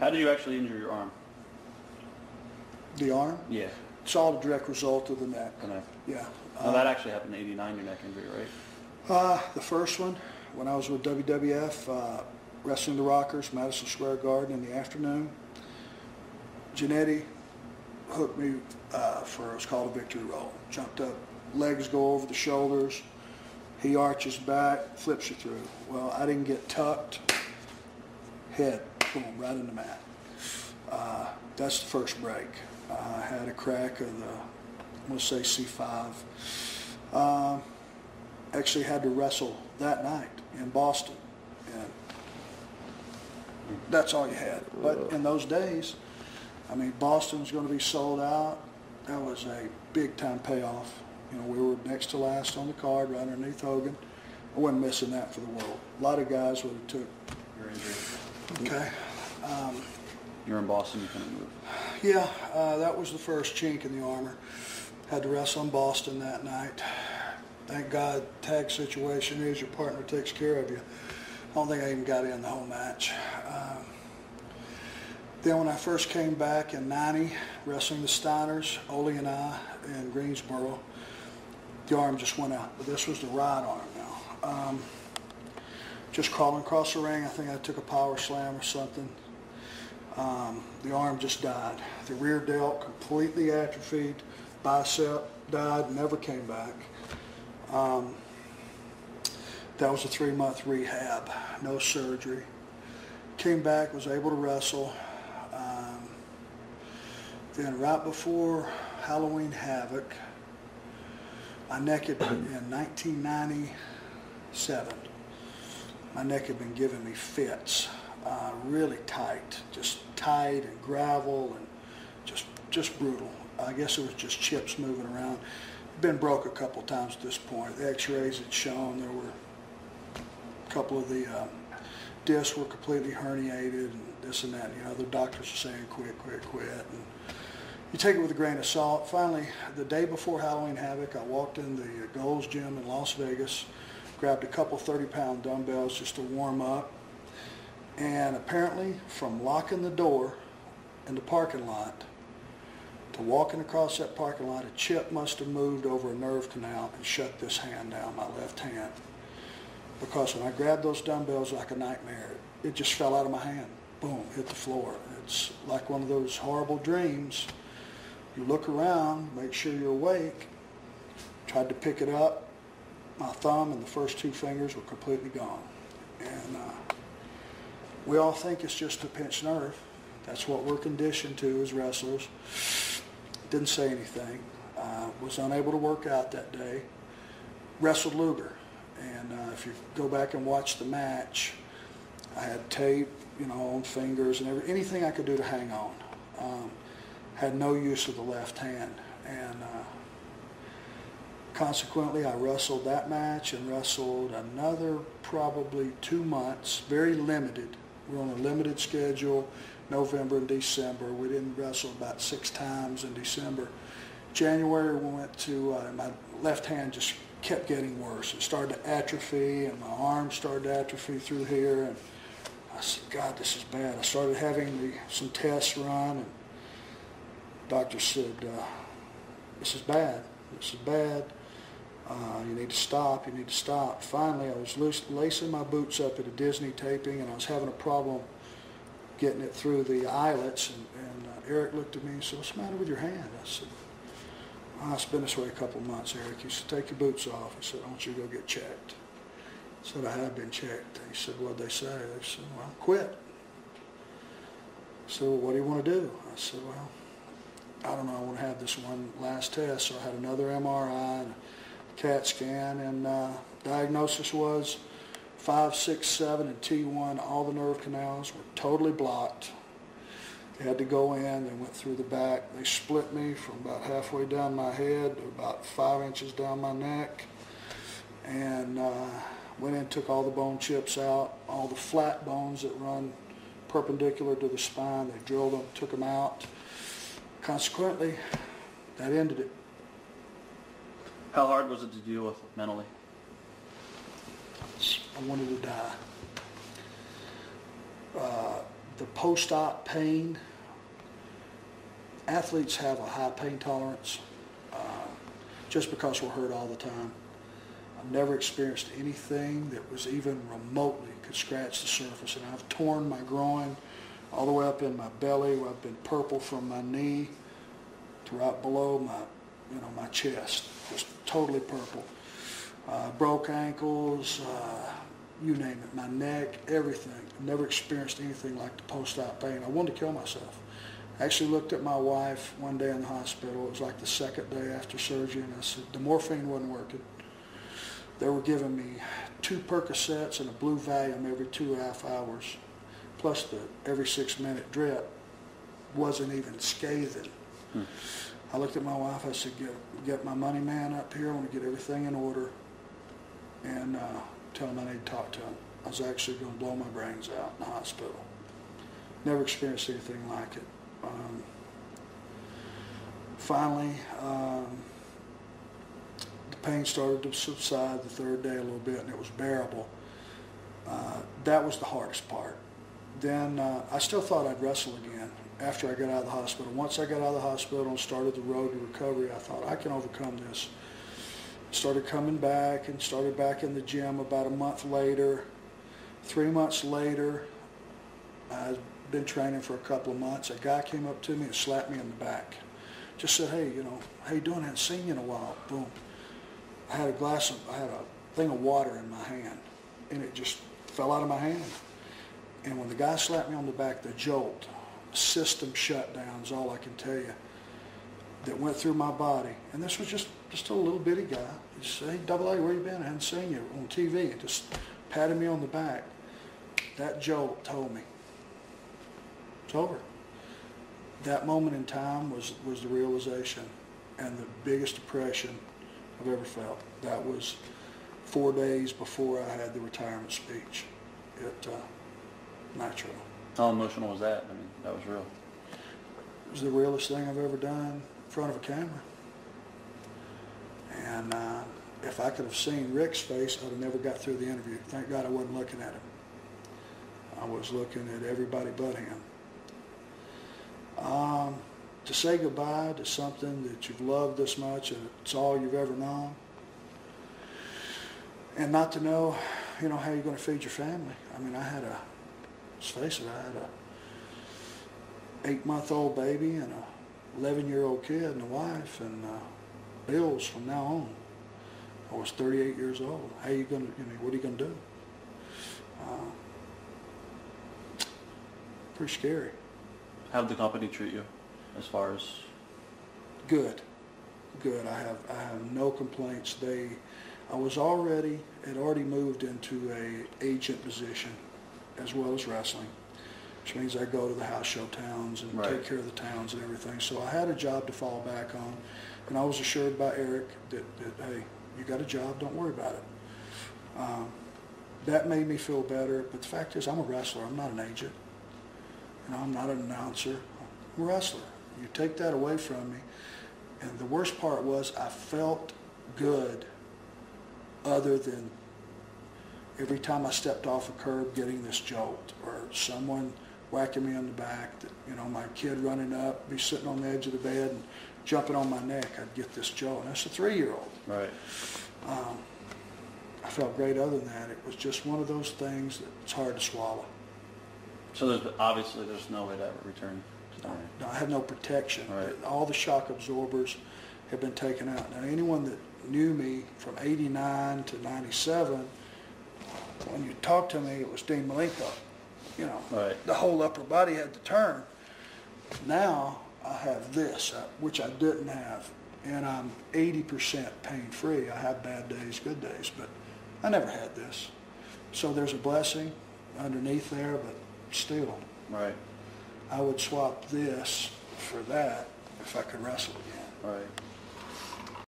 How did you actually injure your arm? The arm, Yeah, it's all a direct result of the neck. the neck. Yeah. Now that actually happened in '89, your neck injury, right? Uh, the first one, when I was with WWF, uh, wrestling the Rockers, Madison Square Garden in the afternoon, Jannetty hooked me uh, for, it was called a victory roll. Jumped up, legs go over the shoulders, he arches back, flips you through. Well, I didn't get tucked, head, boom, right in the mat. Uh, that's the first break. Uh, I had a crack of the, I'm going to say C5. Um, actually had to wrestle that night in Boston. And that's all you had. But in those days, I mean, Boston was going to be sold out. That was a big time payoff. You know, we were next to last on the card, right underneath Hogan. I wasn't missing that for the world. A lot of guys would have took. Your injury. Okay. Um, You're in Boston, you couldn't move. yeah, uh, that was the first chink in the armor. Had to wrestle in Boston that night. Thank God, tag situation is your partner takes care of you. I don't think I even got in the whole match. Um, then when I first came back in 90, wrestling the Steiners, Ole and I in Greensboro, the arm just went out. But this was the right arm now. Um, just crawling across the ring, I think I took a power slam or something. Um, the arm just died. The rear delt completely atrophied. Bicep died, never came back. Um, that was a three-month rehab, no surgery. Came back, was able to wrestle. Um, then right before Halloween Havoc, I necked in 1997. My neck had been giving me fits, uh, really tight, just tight and gravel and just just brutal. I guess it was just chips moving around. Been broke a couple times at this point. The X-rays had shown there were a couple of the um, discs were completely herniated and this and that. You know, the doctors are saying quit, quit, quit. And you take it with a grain of salt. Finally, the day before Halloween Havoc, I walked in the Gold's Gym in Las Vegas, grabbed a couple 30-pound dumbbells just to warm up. And apparently, from locking the door in the parking lot to walking across that parking lot, a chip must have moved over a nerve canal and shut this hand down, my left hand. Because when I grabbed those dumbbells like a nightmare, it just fell out of my hand. Boom, hit the floor. It's like one of those horrible dreams. You look around, make sure you're awake. Tried to pick it up. My thumb and the first two fingers were completely gone. And uh, we all think it's just a pinched nerve. That's what we're conditioned to as wrestlers. Didn't say anything. Uh, was unable to work out that day. Wrestled Luger. And uh, if you go back and watch the match, I had tape, you know, on fingers and every, anything I could do to hang on. Um, had no use of the left hand. And uh, consequently, I wrestled that match and wrestled another probably two months, very limited. We're on a limited schedule, November and December. We didn't wrestle about six times in December. January, we went to, uh, my left hand just kept getting worse. It started to atrophy, and my arm started to atrophy through here. And I said, God, this is bad. I started having the, some tests run, and doctor said, uh, this is bad. This is bad. Uh, you need to stop. You need to stop. Finally, I was loose, lacing my boots up at a Disney taping, and I was having a problem getting it through the eyelets. And, and uh, Eric looked at me and said, what's the matter with your hand? I said, oh, it's been this way a couple months, Eric. He said, take your boots off. I said, I want you to go get checked. I said, I have been checked. He said, what'd they say? They said, well, quit. I said, well, what do you want to do? I said, well, I don't know, I want to have this one last test. So I had another MRI CAT scan, and uh, diagnosis was 5, 6, 7, and T1. All the nerve canals were totally blocked. They had to go in. They went through the back. They split me from about halfway down my head to about five inches down my neck, and uh, went in, took all the bone chips out, all the flat bones that run perpendicular to the spine. They drilled them, took them out. Consequently, that ended it. How hard was it to deal with mentally? I wanted to die. Uh, the post-op pain, athletes have a high pain tolerance uh, just because we're hurt all the time. I've never experienced anything that was even remotely could scratch the surface. And I've torn my groin all the way up in my belly. where I've been purple from my knee to right below my, you know, my chest, just totally purple. Uh, broke ankles, uh, you name it, my neck, everything. Never experienced anything like the post-op pain. I wanted to kill myself. I actually looked at my wife one day in the hospital. It was like the second day after surgery, and I said, the morphine wasn't working. They were giving me two Percocets and a blue Valium every two and a half hours, plus the every six minute drip wasn't even scathing. Hmm. I looked at my wife. I said, "Get get my money man up here. I want to get everything in order, and uh, tell him I need to talk to him." I was actually going to blow my brains out in the hospital. Never experienced anything like it. Um, finally, um, the pain started to subside the third day a little bit, and it was bearable. Uh, that was the hardest part. Then uh, I still thought I'd wrestle again after I got out of the hospital. Once I got out of the hospital and started the road to recovery, I thought I can overcome this. Started coming back and started back in the gym about a month later. Three months later, I'd been training for a couple of months. A guy came up to me and slapped me in the back. Just said, hey, you know, how you doing? I hadn't seen you in a while. Boom. I had a glass of, I had a thing of water in my hand, and it just fell out of my hand. And when the guy slapped me on the back, the jolt, system shutdown is all I can tell you, that went through my body. And this was just, just a little bitty guy. He said, hey, Double A, where you been? I hadn't seen you on TV. And just patted me on the back. That jolt told me, it's over. That moment in time was, was the realization and the biggest depression I've ever felt. That was four days before I had the retirement speech at uh, Nitro. How emotional was that? I mean, that was real. It was the realest thing I've ever done in front of a camera. And uh, if I could have seen Ric's face, I'd have never got through the interview. Thank God I wasn't looking at him. I was looking at everybody but him. Um, to say goodbye to something that you've loved this much and it's all you've ever known, and not to know, you know, how you're going to feed your family. I mean, I had a, let's face it, I had a eight-month-old baby and a 11-year-old kid and a wife and uh, bills from now on. I was 38 years old. How you going to, you know, what are you going to do? Uh, pretty scary. How did the company treat you as far as, Good, good. I have I have no complaints. They, I was already had already moved into a agent position, as well as wrestling, which means I go to the house show towns and Right. take care of the towns and everything. So I had a job to fall back on, and I was assured by Eric that, that hey, you got a job, don't worry about it. Um, that made me feel better. But the fact is, I'm a wrestler. I'm not an agent. You know, I'm not an announcer. I'm a wrestler. You take that away from me. And the worst part was I felt good other than every time I stepped off a curb getting this jolt or someone whacking me on the back, that, you know, my kid running up, be sitting on the edge of the bed and jumping on my neck, I'd get this jolt. And that's a three-year-old. right? Um, I felt great other than that. It was just one of those things that it's hard to swallow. So there's, obviously, there's no way to ever return No, no, I had no protection. Right. All the shock absorbers have been taken out. Now, anyone that knew me from 89 to 97, when you talked to me, it was Dean Malenko. You know, Right. the whole upper body had to turn. Now, I have this, uh, which I didn't have, and I'm 80% pain-free. I have bad days, good days, but I never had this. So there's a blessing underneath there, but still, Right, I would swap this for that if I could wrestle again. right.